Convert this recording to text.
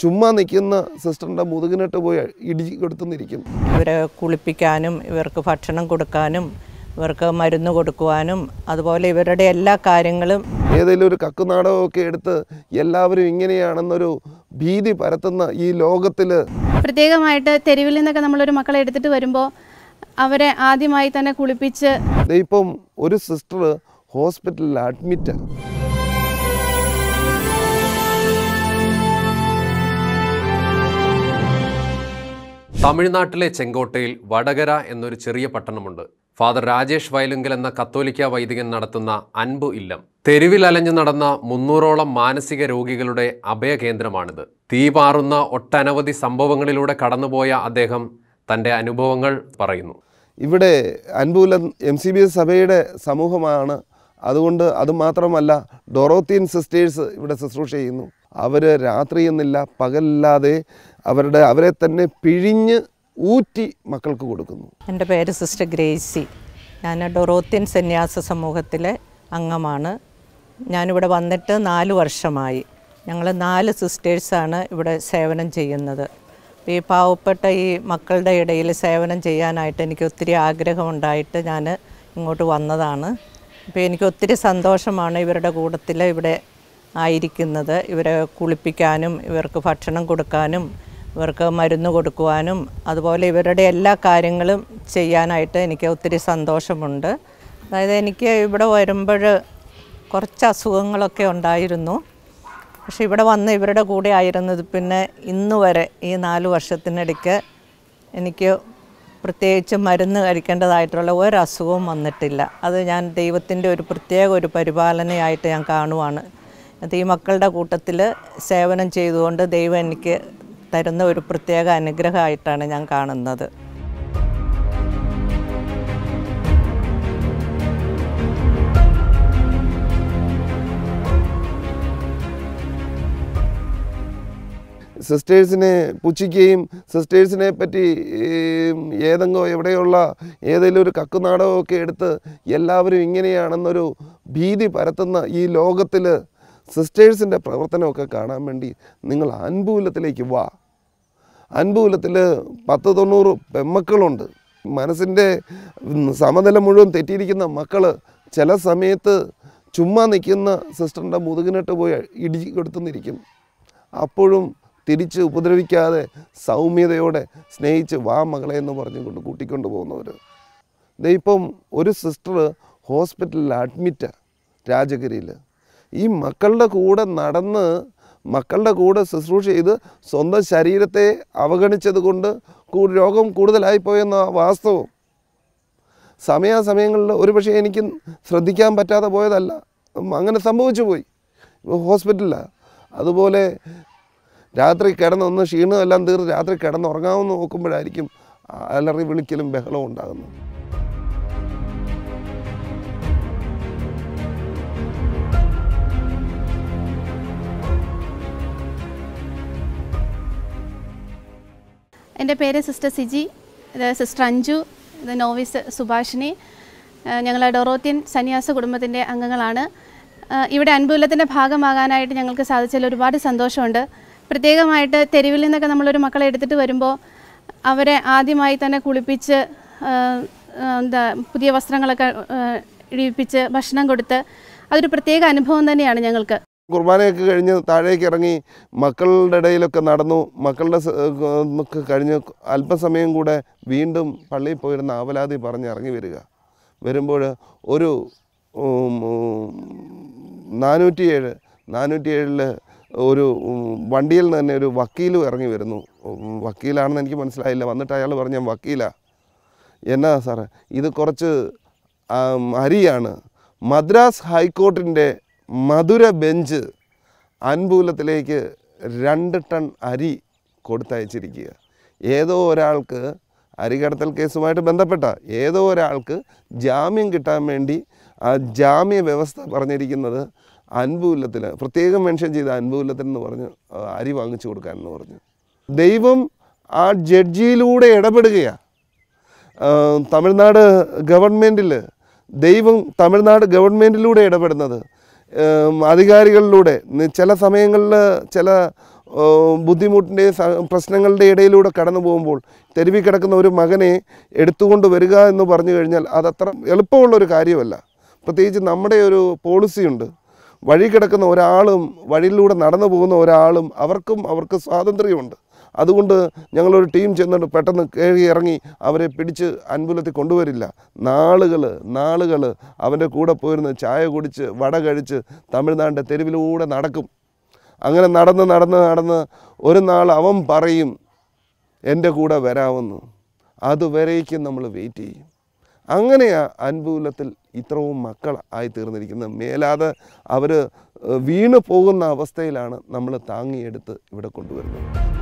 ചുമ്മാ നിൽക്കുന്ന സിസ്റ്ററിന്റെ മുതുകിനിട്ട് പോയി ഇടിച്ച് കൊടുത്തുനിന്നിരിക്കും ഇവരെ കുളിപ്പിക്കാനും ഇവർക്ക് ഭക്ഷണം കൊടുക്കാനും ഇവർക്ക് മരുന്ന് കൊടുക്കുവാനും അതുപോലെ ഇവരുടെ എല്ലാ കാര്യങ്ങളും ഏതെങ്കിലും ഒരു കക്കുനാടകമൊക്കെ എടുത്ത് എല്ലാവരും ഇങ്ങനെയാണെന്നൊരു ഭീതി പരത്തുന്ന ഈ ലോകത്തിൽ പ്രത്യേകമായിട്ട് തെരുവിൽ നിന്നൊക്കെ നമ്മളൊരു മക്കളെ എടുത്തിട്ട് വരുമ്പോൾ അവരെ ആദ്യമായി തന്നെ കുളിപ്പിച്ച് ഇപ്പം ഒരു സിസ്റ്റർ ഹോസ്പിറ്റലിൽ അഡ്മിറ്റാണ് തമിഴ്നാട്ടിലെ ചെങ്കോട്ടയിൽ വടകര എന്നൊരു ചെറിയ പട്ടണമുണ്ട്. ഫാദർ രാജേഷ് വയലുങ്കൽ എന്ന കത്തോലിക്ക വൈദികൻ നടത്തുന്ന അൻപു ഇല്ലം. തെരുവിൽ അലഞ്ഞു നടന്ന മുന്നൂറോളം മാനസിക രോഗികളുടെ അഭയകേന്ദ്രമാണിത്. തീ പാറുന്ന ഒട്ടനവധി സംഭവങ്ങളിലൂടെ കടന്നുപോയ അദ്ദേഹം തന്റെ അനുഭവങ്ങൾ പറയുന്നു. ഇവിടെ അൻപൂലം എം സി ബി എസ് സഭയുടെ സമൂഹമാണ്. അതുകൊണ്ട് അതുമാത്രമല്ല ഡൊറോത്തിയൻ സിസ്റ്റേഴ്സ് ഇവിടെ ശുശ്രൂഷ ചെയ്യുന്നു. അവർ രാത്രി എന്നില്ല പകലില്ലാതെ അവരുടെ അവരെ തന്നെ പിഴിഞ്ഞ് ഊറ്റി മക്കൾക്ക് കൊടുക്കുന്നു. എന്റെ പേര് സിസ്റ്റർ ഗ്രേസി. ഞാൻ ഡൊറോത്യൻ സന്യാസ സമൂഹത്തിലെ അംഗമാണ്. ഞാനിവിടെ വന്നിട്ട് നാല് വർഷമായി. ഞങ്ങൾ നാല് സിസ്റ്റേഴ്സാണ് ഇവിടെ സേവനം ചെയ്യുന്നത്. ഈ പാവപ്പെട്ട ഈ മക്കളുടെ ഇടയിൽ സേവനം ചെയ്യാനായിട്ട് എനിക്ക് ഒത്തിരി ആഗ്രഹമുണ്ടായിട്ട് ഞാൻ ഇങ്ങോട്ട് വന്നതാണ്. അപ്പോൾ എനിക്ക് ഒത്തിരി സന്തോഷമാണ് ഇവരുടെ കൂട്ടത്തിൽ ഇവിടെ ആയിരിക്കുന്നത്. ഇവരെ കുളിപ്പിക്കാനും ഇവർക്ക് ഭക്ഷണം കൊടുക്കാനും ഇവർക്ക് മരുന്ന് കൊടുക്കുവാനും അതുപോലെ ഇവരുടെ എല്ലാ കാര്യങ്ങളും ചെയ്യാനായിട്ട് എനിക്ക് ഒത്തിരി സന്തോഷമുണ്ട്. അതായത് എനിക്ക് ഇവിടെ വരുമ്പോൾ കുറച്ച് അസുഖങ്ങളൊക്കെ ഉണ്ടായിരുന്നു. പക്ഷെ ഇവിടെ വന്ന് ഇവരുടെ കൂടെ ആയിരുന്നത് പിന്നെ ഇന്ന് വരെ ഈ നാല് വർഷത്തിനിടയ്ക്ക് എനിക്ക് പ്രത്യേകിച്ച് മരുന്ന് കഴിക്കേണ്ടതായിട്ടുള്ള ഒരസുഖവും വന്നിട്ടില്ല. അത് ഞാൻ ദൈവത്തിന്റെ ഒരു പ്രത്യേക ഒരു പരിപാലനയായിട്ട് ഞാൻ കാണുവാണ്. ഈ മക്കളുടെ കൂട്ടത്തിൽ സേവനം ചെയ്തുകൊണ്ട് ദൈവം എനിക്ക് തരുന്ന ഒരു പ്രത്യേക അനുഗ്രഹമായിട്ടാണ് ഞാൻ കാണുന്നത്. സിസ്റ്റേഴ്സിനെ പുച്ഛിക്കുകയും സിസ്റ്റേഴ്സിനെ പറ്റി ഏതെങ്കോ എവിടെയുള്ള ഏതെങ്കിലും ഒരു കക്കുനാടകമൊക്കെ എടുത്ത് എല്ലാവരും ഇങ്ങനെയാണെന്നൊരു ഭീതി പരത്തുന്ന ഈ ലോകത്തിൽ സിസ്റ്റേഴ്സിന്റെ പ്രവർത്തനമൊക്കെ കാണാൻ വേണ്ടി നിങ്ങൾ അൻപൂലത്തിലേക്ക് വാ. അൻപൂലത്തിൽ പത്ത് തൊണ്ണൂറ് പെമ്മക്കളുണ്ട്. മനസ്സിന്റെ സമനില മുഴുവൻ തെറ്റിയിരിക്കുന്ന മക്കൾ ചില സമയത്ത് ചുമ്മാ നിൽക്കുന്ന സിസ്റ്ററിന്റെ മുതുകിനിട്ട് പോയി ഇടി കൊടുത്തുനിന്നിരിക്കും. അപ്പോഴും തിരിച്ച് ഉപദ്രവിക്കാതെ സൗമ്യതയോടെ സ്നേഹിച്ച് വാ മകളെ എന്ന് പറഞ്ഞു പറഞ്ഞുകൊണ്ട് കൂട്ടിക്കൊണ്ട് പോകുന്നവർ ദേ ഇപ്പം ഒരു സിസ്റ്റർ ഹോസ്പിറ്റലിൽ അഡ്മിറ്റാണ് രാജഗിരിയിൽ ഈ മക്കളുടെ കൂടെ നടന്ന് മക്കളുടെ കൂടെ ശുശ്രൂഷ ചെയ്ത് സ്വന്തം ശരീരത്തെ അവഗണിച്ചത് കൊണ്ട് രോഗം കൂടുതലായിപ്പോയെന്ന വാസ്തവം. സമയാസമയങ്ങളിൽ ഒരുപക്ഷെ എനിക്ക് ശ്രദ്ധിക്കാൻ പറ്റാതെ പോയതല്ല. അങ്ങനെ സംഭവിച്ചു പോയി. ഹോസ്പിറ്റലിലാണ് അതുപോലെ രാത്രി കിടന്നൊന്ന് ക്ഷീണമെല്ലാം തീർന്ന് രാത്രി കിടന്നുറങ്ങാമെന്ന് നോക്കുമ്പോഴായിരിക്കും അലറി വിളിക്കലും ബഹളവും ഉണ്ടാകുന്നത്. എന്റെ പേര് സിസ്റ്റർ സിജി ഇത് സിസ്റ്റർ അഞ്ജു ഇത് നോവിസ് സുഭാഷിനി ഞങ്ങൾ ഡൊറോത്യൻ സന്യാസ കുടുംബത്തിന്റെ അംഗങ്ങളാണ്. ഇവിടെ അൻപൂലത്തിന്റെ ഭാഗമാകാനായിട്ട് ഞങ്ങൾക്ക് സാധിച്ചതിൽ ഒരുപാട് സന്തോഷമുണ്ട്. പ്രത്യേകമായിട്ട് തെരുവിൽ നിന്നൊക്കെ നമ്മളൊരു മക്കളെ എടുത്തിട്ട് വരുമ്പോൾ അവരെ ആദ്യമായി തന്നെ കുളിപ്പിച്ച് എന്താ പുതിയ വസ്ത്രങ്ങളൊക്കെ ഇടിപ്പിച്ച് ഭക്ഷണം കൊടുത്ത് അതൊരു പ്രത്യേക അനുഭവം തന്നെയാണ് ഞങ്ങൾക്ക്. കുർബാനയൊക്കെ കഴിഞ്ഞ് താഴേക്ക് ഇറങ്ങി മക്കളുടെ ഇടയിലൊക്കെ നടന്നു. മക്കളുടെ കഴിഞ്ഞ് അല്പസമയം കൂടെ വീണ്ടും പള്ളിയിൽ പോയിരുന്ന ആവലാതി പറഞ്ഞ് ഇറങ്ങി വരിക. വരുമ്പോൾ ഒരു നാനൂറ്റിയേഴ് നാനൂറ്റിയേഴിൽ ഒരു വണ്ടിയിൽ നിന്ന് തന്നെ ഒരു വക്കീലും ഇറങ്ങി വരുന്നു. വക്കീലാണെന്ന് എനിക്ക് മനസ്സിലായില്ല. വന്നിട്ട് അയാൾ പറഞ്ഞ ഞാൻ വക്കീലാ. എന്നാ സാറേ ഇത് കുറച്ച് അരിയാണ്. മദ്രാസ് ഹൈക്കോർട്ടിന്റെ മധുര ബെഞ്ച് അൻപൂലത്തിലേക്ക് രണ്ട് ടൺ അരി കൊടുത്തയച്ചിരിക്കുക. ഏതോ ഒരാൾക്ക് അരികടത്തൽ കേസുമായിട്ട് ബന്ധപ്പെട്ട ഏതോ ഒരാൾക്ക് ജാമ്യം കിട്ടാൻ വേണ്ടി ആ ജാമ്യ വ്യവസ്ഥ പറഞ്ഞിരിക്കുന്നത് അൻപൂലത്തിൽ പ്രത്യേകം മെൻഷൻ ചെയ്ത അൻപൂലത്തിൽ എന്ന് പറഞ്ഞ് അരി വാങ്ങിച്ചു കൊടുക്കാനെന്ന് പറഞ്ഞു. ദൈവം ആ ജഡ്ജിയിലൂടെ ഇടപെടുകയാണ് തമിഴ്നാട് ഗവൺമെന്റിൽ ദൈവം തമിഴ്നാട് ഗവൺമെന്റിലൂടെ ഇടപെടുന്നത് അധികാരികളിലൂടെ ചില സമയങ്ങളിൽ ചില ബുദ്ധിമുട്ടിന്റെയും പ്രശ്നങ്ങളുടെ ഇടയിലൂടെ കടന്നു പോകുമ്പോൾ തെരുവിൽ കിടക്കുന്ന ഒരു മകനെ എടുത്തുകൊണ്ട് വരിക എന്ന് പറഞ്ഞു കഴിഞ്ഞാൽ അതത്ര എളുപ്പമുള്ളൊരു കാര്യമല്ല. പ്രത്യേകിച്ച് നമ്മുടെ ഒരു പോളിസിയുണ്ട് വഴി കിടക്കുന്ന ഒരാളും വഴിയിലൂടെ നടന്നു പോകുന്ന ഒരാളും അവർക്കും അവർക്ക് സ്വാതന്ത്ര്യമുണ്ട്. അതുകൊണ്ട് ഞങ്ങളൊരു ടീം ചെന്നിട്ട് പെട്ടെന്ന് കയറി ഇറങ്ങി അവരെ പിടിച്ച് അൻപുലത്തിൽ കൊണ്ടുവരില്ല. നാളുകൾ നാളുകൾ അവന്റെ കൂടെ പോയിരുന്ന് ചായ കുടിച്ച് വട കഴിച്ച് തമിഴ്നാടിന്റെ തെരുവിലൂടെ നടക്കും. അങ്ങനെ നടന്ന് നടന്ന് നടന്ന് ഒരു നാൾ അവൻ പറയും എന്റെ കൂടെ വരാമെന്ന്. അതുവരേക്കും നമ്മൾ വെയിറ്റ് ചെയ്യും. അങ്ങനെയാണ് അൻപൂലത്തിൽ ഇത്രവും മക്കൾ ആയിത്തീർന്നിരിക്കുന്നത്. മേലാതെ അവർ വീണ് പോകുന്ന അവസ്ഥയിലാണ് നമ്മൾ താങ്ങിയെടുത്ത് ഇവിടെ കൊണ്ടുവരുന്നത്.